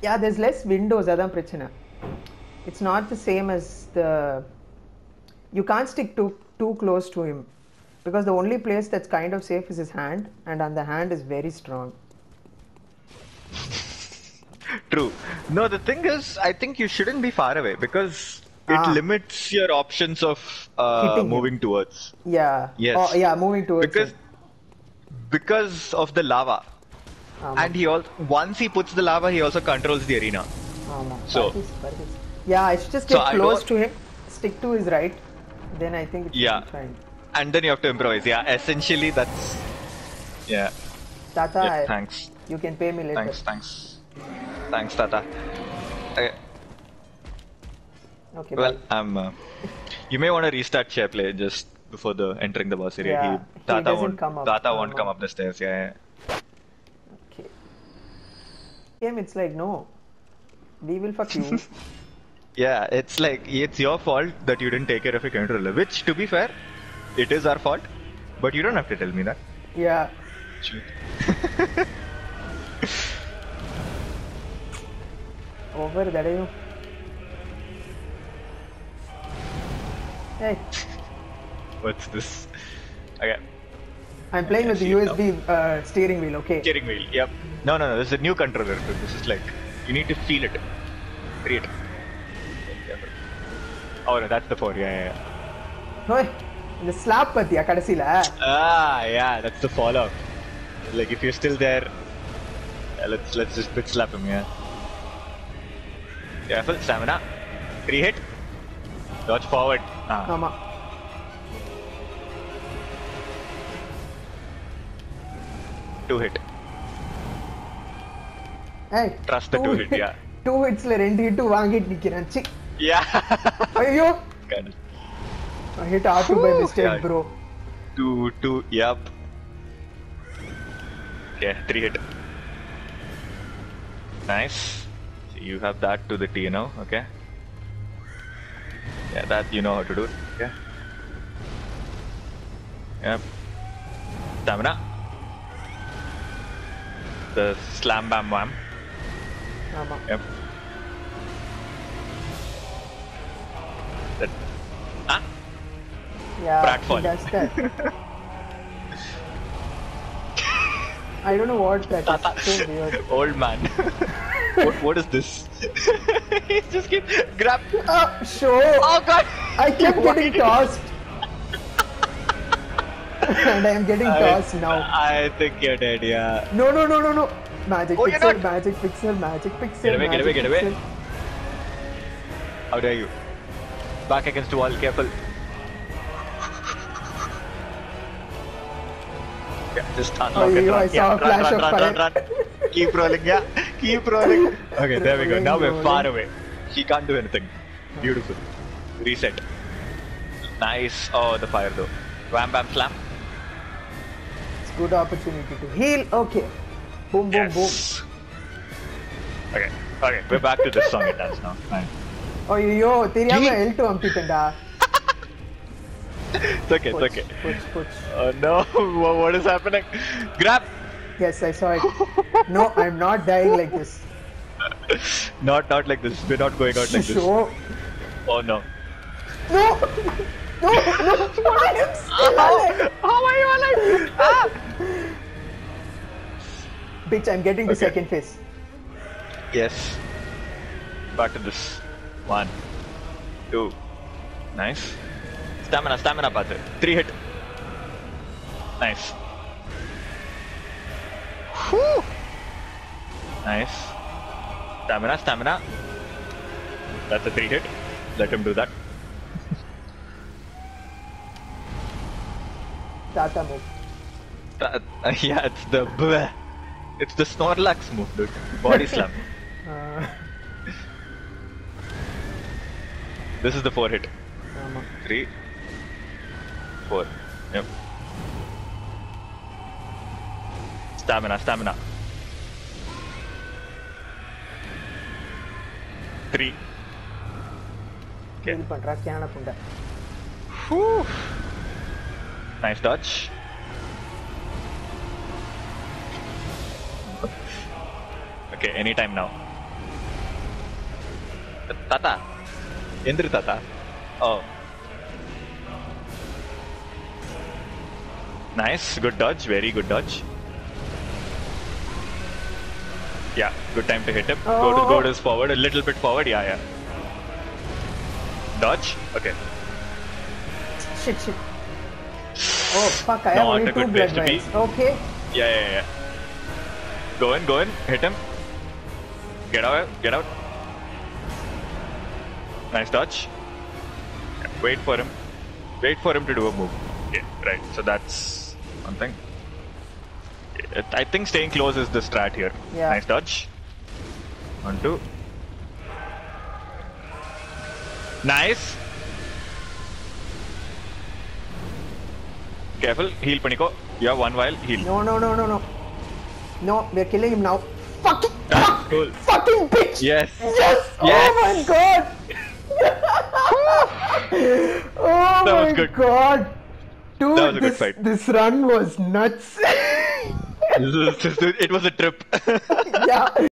Yeah, there's less windows, அதான் பிரச்சனை. It's not the same as the. You can't stick too too close to him, because the only place that's kind of safe is his hand, and on the hand is very strong. True. No, the thing is, I think you shouldn't be far away because it Ah. limits your options of uh, Hitting him. moving towards. Yeah. Yes. Oh, yeah, moving towards. Because him. because of the lava, And he also once he puts the lava, he also controls the arena. So yeah, it's just get close to him, stick to his right, then I think yeah. And then you have to improvise. Yeah, essentially that's yeah. Tata, thanks. You can pay me later. Thanks, thanks, thanks, Tata. Okay. Okay. Well. I'm. Uh, you may want to restart Share Play just before the entering the boss. Yeah, he, Tata won't. Come up. The stairs. Yeah game, it's like, no, we will fuck you. yeah, it's like, it's your fault that you didn't take care of your controller, which, to be fair, it is our fault, but you don't have to tell me that. Yeah. Over that you. Hey. What's this? Okay. I'm playing with the USB uh, steering wheel, okay? Steering wheel, yep. No, no, no, this is a new controller. This is like, you need to feel it. Create. Oh no, that's the 4, yeah, yeah. Hey, the slap pathiya, kadasila. Ah, yeah, that's the fallout. Like, if you're still there, yeah, let's let's just bit slap him, yeah. Careful, stamina. Three hit. Dodge forward. Ah. on. two hit. Hey, Trust the two, hit, yeah. Two hits le rendu hit vaangit nikkiran. Chi. Yeah. Ayyo. Good. I hit R2 by mistake, yeah. bro. Two, two, Yup. Yeah, three hit. Nice. So you have that to the T now, okay? Yeah, that you know how to do. Yeah. Yep. Stamina. The slam bam wham. ஆமா Yep. That. Ah. Yeah, Pratfall. he does that. I don't know what that is. So weird. Old man. what, what is this? he just keep grab. Ah, show! Oh god! I kept getting tossed. And I am getting tossed now. I think you're dead, yeah. No, no, no, no, no. Magic Oh, pixel, not. magic pixel, magic pixel. Get away, get away, get away. pixel. How dare you? Back against the wall, careful. Yeah, just unlock Oh, you- run. I yeah, run, of run, run, run, run. Keep rolling, yeah. Keep rolling. Okay, there we go. Now we're far away. He can't do anything. Beautiful. Reset. Nice. Oh, the fire though. Wham bam slam It's good opportunity to heal. Okay. Boom, boom, boom. Yes. Okay, okay, we're back to this song and dance now. Fine. ஐயோ தெரியாம எல்ட்டு அமுத்திட்டேன்டா It's okay, it's okay. push push Oh no, Wha- what is happening? Grab! yes i saw it no i'm not dying like this Not, not like this. We're not going out like this. show Oh no. no no no i am still alive How are you bitch i'm getting the Okay. second phase Yes. Back to this. One, two. Nice. Stamina, stamina, Patu. Three hit. Nice. Whew. Nice. Stamina, stamina. That's a three hit. Let him do that. tata move That- yeah, it's the bleh. It's the Snorlax move, dude. Body slam. Uh... This is the 4 hit. 3, 4. Yep. Stamina, stamina. 3. Okay. Nice dodge. Okay, anytime now. Tata. Indra Tata. Oh. Nice. Good dodge. Very good dodge. Yeah. Good time to hit him. Go to Oh. go to his oh. forward. A little bit forward. Yeah, yeah. Dodge. Okay. Shit, shit. Oh, oh fuck, I have Not only a two good place blood to be. Okay. Yeah, yeah, yeah. Go in, go in, hit him. Get out, get out. Nice dodge. Yeah, wait for him. Wait for him to do a move. Yeah, right. So that's one thing. I think staying close is the strat here. Yeah. Nice dodge. One, two. Nice. Careful, heal Paniko. You have one while, heal. No, no, no, no, no. No, we're killing him now. Fucking, fuck, cool. fucking bitch. Yes. Yes. Oh yes. Oh my god. oh That my was good. god. Dude, That was a good this, fight. this run was nuts. it was a trip. yeah.